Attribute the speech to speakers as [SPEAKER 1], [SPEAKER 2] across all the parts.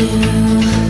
[SPEAKER 1] You.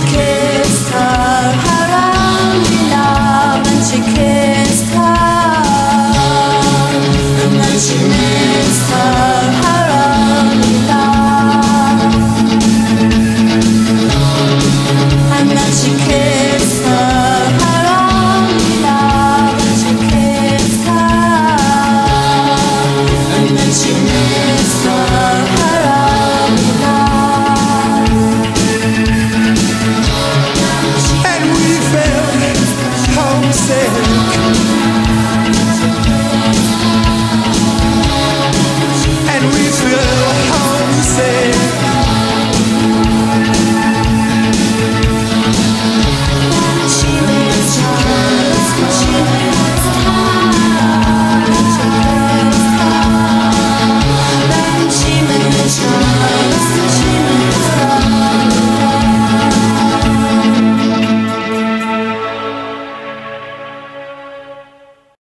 [SPEAKER 1] music.
[SPEAKER 2] say